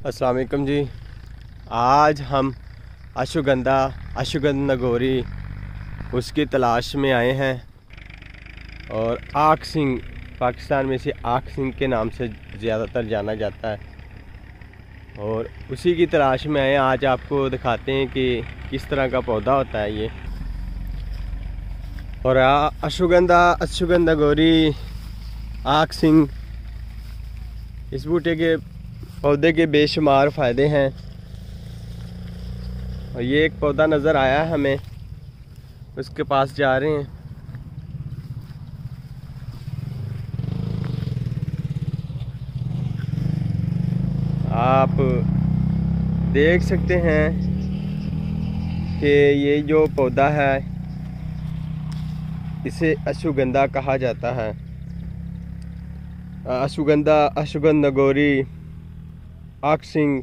अस्सलाम जी। आज हम अशुगंधा अशुगंध नगोरी, उसकी तलाश में आए हैं और आख सिंह, पाकिस्तान में से आख सिंह के नाम से ज़्यादातर जाना जाता है। और उसी की तलाश में आए आज आपको दिखाते हैं कि किस तरह का पौधा होता है ये। और अशुगंधा अशुगंधा गोरी आख सिंह, इस बूटे के पौधे के बेशुमार फ़ायदे हैं। और ये एक पौधा नज़र आया हमें। उसके पास जा रहे हैं। आप देख सकते हैं कि ये जो पौधा है, इसे अशुगंधा कहा जाता है। अशुगंधा अशुगंध नगोरी आक्सिंग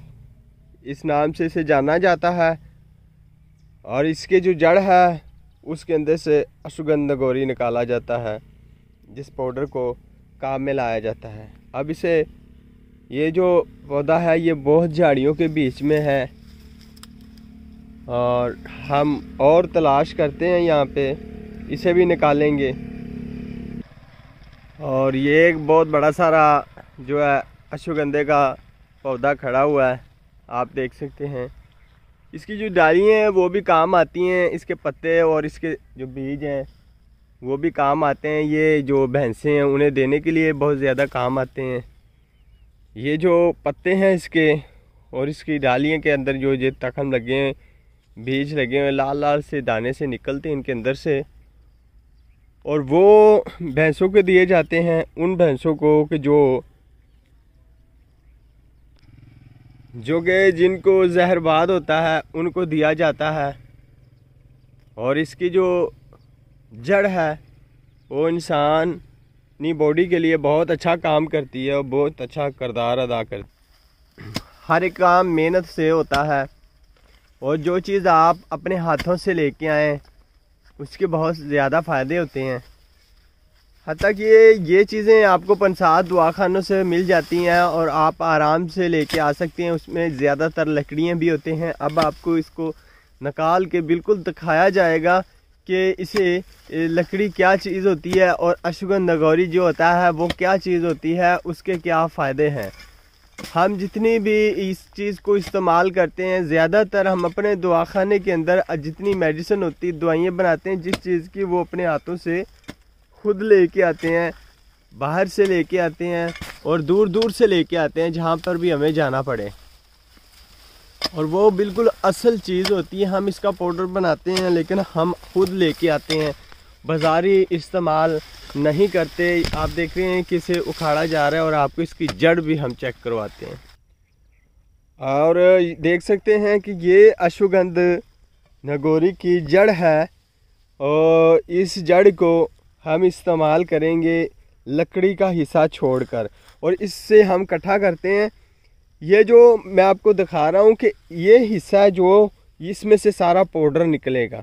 इस नाम से इसे जाना जाता है। और इसके जो जड़ है, उसके अंदर से अशुगंध नगोरी निकाला जाता है, जिस पाउडर को काम में लाया जाता है। अब इसे, ये जो पौधा है, ये बहुत झाड़ियों के बीच में है। और हम और तलाश करते हैं यहाँ पे, इसे भी निकालेंगे। और ये एक बहुत बड़ा सारा जो है, अश्वगंधे का पौधा खड़ा हुआ है, आप देख सकते हैं। इसकी जो डालियाँ हैं, वो भी काम आती हैं, इसके पत्ते और इसके जो बीज हैं, वो भी काम आते हैं। ये जो भैंसें हैं, उन्हें देने के लिए बहुत ज़्यादा काम आते हैं। ये जो पत्ते हैं इसके और इसकी डालियों के अंदर जो ये तखम लगे हैं, बीज लगे हुए लाल लाल से दाने से निकलते हैं इनके अंदर से। और वो भैंसों के दिए जाते हैं, उन भैंसों को कि जो जो कि जिनको जहरबाद होता है, उनको दिया जाता है। और इसकी जो जड़ है, वो इंसान अपनी बॉडी के लिए बहुत अच्छा काम करती है और बहुत अच्छा करदार अदा करती हर एक काम मेहनत से होता है। और जो चीज़ आप अपने हाथों से लेके आएँ, उसके बहुत ज़्यादा फ़ायदे होते हैं। हती कि ये ये चीज़ें आपको पंसाद दुआखानों से मिल जाती हैं और आप आराम से लेके आ सकते हैं। उसमें ज़्यादातर लकड़ियाँ भी होते हैं। अब आपको इसको निकाल के बिल्कुल दिखाया जाएगा कि इसे लकड़ी क्या चीज़ होती है और अशगन जो होता है, वो क्या चीज़ होती है, उसके क्या फ़ायदे हैं। हम जितनी भी इस चीज़ को इस्तेमाल करते हैं, ज़्यादातर हम अपने दवाखाने के अंदर जितनी मेडिसिन होती है दवाइयाँ बनाते हैं, जिस चीज़ की वो अपने हाथों से खुद लेके आते हैं, बाहर से लेके आते हैं और दूर दूर से लेके आते हैं जहाँ पर भी हमें जाना पड़े। और वो बिल्कुल असल चीज़ होती है, हम इसका पाउडर बनाते हैं लेकिन हम खुद लेके आते हैं। बाज़ारी इस्तेमाल नहीं करते, आप देख रहे हैं कि इसे उखाड़ा जा रहा है और आपको इसकी जड़ भी हम चेक करवाते हैं। और देख सकते हैं कि ये अश्वगंध नगोरी की जड़ है और इस जड़ को हम इस्तेमाल करेंगे लकड़ी का हिस्सा छोड़कर। और इससे हम इकट्ठा करते हैं। ये जो मैं आपको दिखा रहा हूँ कि ये हिस्सा जो इसमें से सारा पाउडर निकलेगा।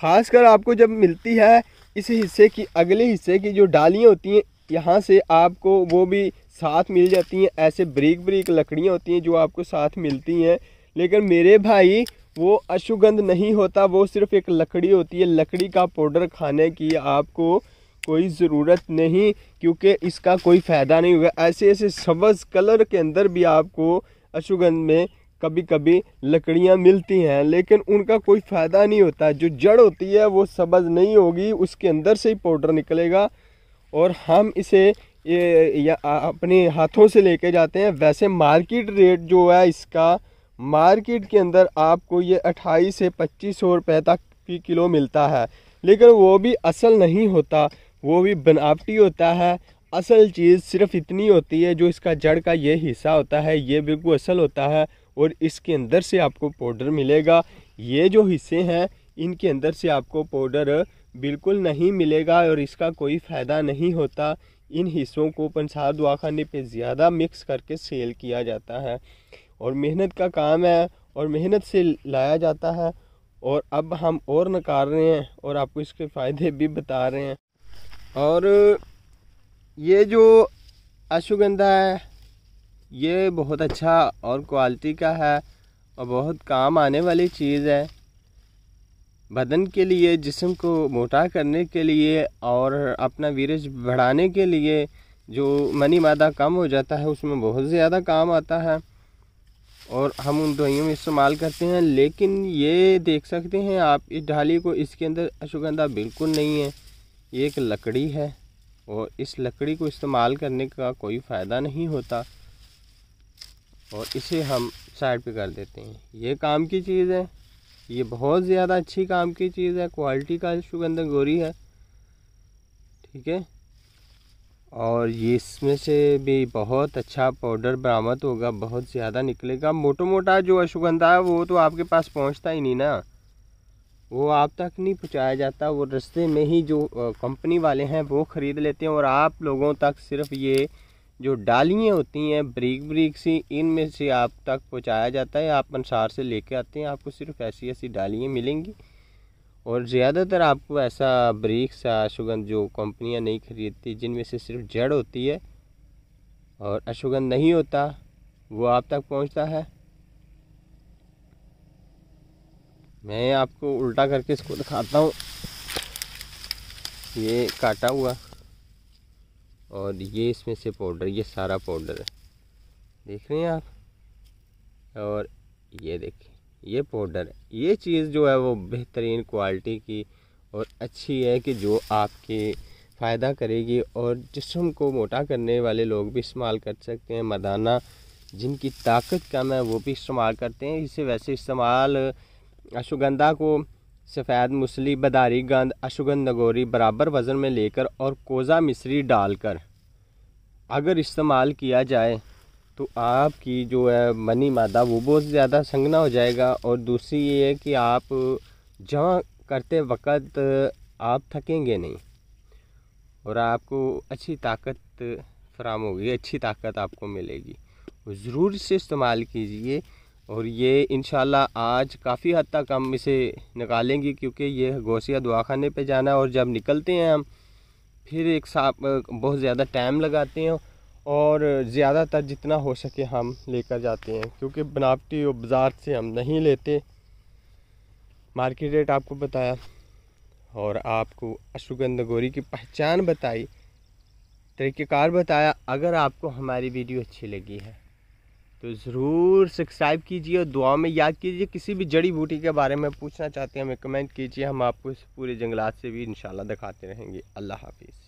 ख़ासकर आपको जब मिलती है इस हिस्से की, अगले हिस्से की जो डालियाँ होती हैं, यहाँ से आपको वो भी साथ मिल जाती हैं। ऐसे ब्रीक ब्रीक लकड़ियाँ होती हैं जो आपको साथ मिलती हैं। लेकिन मेरे भाई, वो अशुगंध नहीं होता, वो सिर्फ़ एक लकड़ी होती है। लकड़ी का पाउडर खाने की आपको कोई ज़रूरत नहीं, क्योंकि इसका कोई फ़ायदा नहीं होगा ऐसे ऐसे सब्ज़ कलर के अंदर भी आपको अशुगंध में कभी कभी लकड़ियाँ मिलती हैं, लेकिन उनका कोई फ़ायदा नहीं होता। जो जड़ होती है, वो सब्ज़ नहीं होगी, उसके अंदर से ही पाउडर निकलेगा। और हम इसे, ये, या अपने हाथों से लेके जाते हैं। वैसे मार्केट रेट जो है इसका, मार्केट के अंदर आपको ये अट्ठाईस से पच्चीस सौ रुपये तक की किलो मिलता है। लेकिन वो भी असल नहीं होता। वो भी बनावटी होता है। असल चीज़ सिर्फ़ इतनी होती है जो इसका जड़ का ये हिस्सा होता है, ये बिल्कुल असल होता है और इसके अंदर से आपको पाउडर मिलेगा। ये जो हिस्से हैं, इनके अंदर से आपको पाउडर बिल्कुल नहीं मिलेगा और इसका कोई फ़ायदा नहीं होता। इन हिस्सों को पंसार दवाखाने पे ज़्यादा मिक्स करके सेल किया जाता है और मेहनत का काम है और मेहनत से लाया जाता है। और अब हम और नकार रहे हैं और आपको इसके फ़ायदे भी बता रहे हैं। और ये जो अश्वगंधा है, ये बहुत अच्छा और क्वालिटी का है और बहुत काम आने वाली चीज़ है। बदन के लिए, जिस्म को मोटा करने के लिए और अपना वीरज बढ़ाने के लिए जो मनी मादा कम हो जाता है, उसमें बहुत ज़्यादा काम आता है और हम उन दवाइयों में इस्तेमाल करते हैं। लेकिन ये देख सकते हैं आप, इस ढाली को, इसके अंदर अश्वगंधा बिल्कुल नहीं है। ये एक लकड़ी है और इस लकड़ी को इस्तेमाल करने का कोई फ़ायदा नहीं होता। और इसे हम साइड पे कर देते हैं। ये काम की चीज़ है। ये बहुत ज़्यादा अच्छी काम की चीज़ है। क्वालिटी का सुगंध गोरी है। ठीक है? और ये इसमें से भी बहुत अच्छा पाउडर बरामद होगा। बहुत ज़्यादा निकलेगा। मोटा मोटा जो अशुगंधा है वो तो आपके पास पहुँचता ही नहीं ना। वो आप तक नहीं पहुँचाया जाता। वो रस्ते में ही जो कंपनी वाले हैं, वो ख़रीद लेते हैं। और आप लोगों तक सिर्फ़ ये जो डालियाँ होती हैं, ब्रीक ब्रीक सी, इनमें से आप तक पहुँचाया जाता है। आप अंसार से लेके आते हैं। आपको सिर्फ़ ऐसी ऐसी डालियाँ मिलेंगी। और ज़्यादातर आपको ऐसा ब्रीक सा अशुगंध जो कंपनियाँ नहीं खरीदती, जिनमें से सिर्फ़ जड़ होती है और अशुगंध नहीं होता, वो आप तक पहुँचता है। मैं आपको उल्टा करके इसको दिखाता हूँ। ये काटा हुआ। और ये इसमें से पाउडर ये सारा पाउडर है। देख रहे हैं आप? और ये देखिए ये पाउडर ये चीज़ जो है वो बेहतरीन क्वालिटी की और अच्छी है कि जो आपके फ़ायदा करेगी और जिसम को मोटा करने वाले लोग भी इस्तेमाल कर सकते हैं। मदाना जिनकी ताकत कम है वो भी इस्तेमाल करते हैं। इसे वैसे इस्तेमाल अशुगंधा को सफ़ेद मूसली बदारी गंद अशुगंध नगोरी बराबर वज़न में लेकर और कोज़ा मिश्री डालकर। अगर इस्तेमाल किया जाए तो आपकी जो है मनी मादा, वो बहुत ज़्यादा संगना हो जाएगा। और दूसरी ये है कि आप जमा करते वक्त आप थकेंगे नहीं, और आपको अच्छी ताकत फराम होगी, अच्छी ताकत आपको मिलेगी। ज़रूर इसे इस्तेमाल कीजिए और ये इन आज काफ़ी हद तक हम इसे निकालेंगे क्योंकि ये गौसिया दवाखाने पे जाना है और जब निकलते हैं हम, फिर एक साथ बहुत ज़्यादा टाइम लगाते हैं और ज़्यादातर जितना हो सके हम लेकर जाते हैं क्योंकि बनावटी और बाज़ार से हम नहीं लेते। मार्केट रेट आपको बताया और आपको अश्वगंध गोरी की पहचान बताई। तरीक़ेकार बताया, अगर आपको हमारी वीडियो अच्छी लगी है तो ज़रूर सब्सक्राइब कीजिए और दुआ में याद कीजिए। किसी भी जड़ी बूटी के बारे में पूछना चाहते हैं, हमें कमेंट कीजिए। हम आपको इस पूरे जंगलात से भी इंशाल्लाह दिखाते रहेंगे। अल्लाह हाफिज़।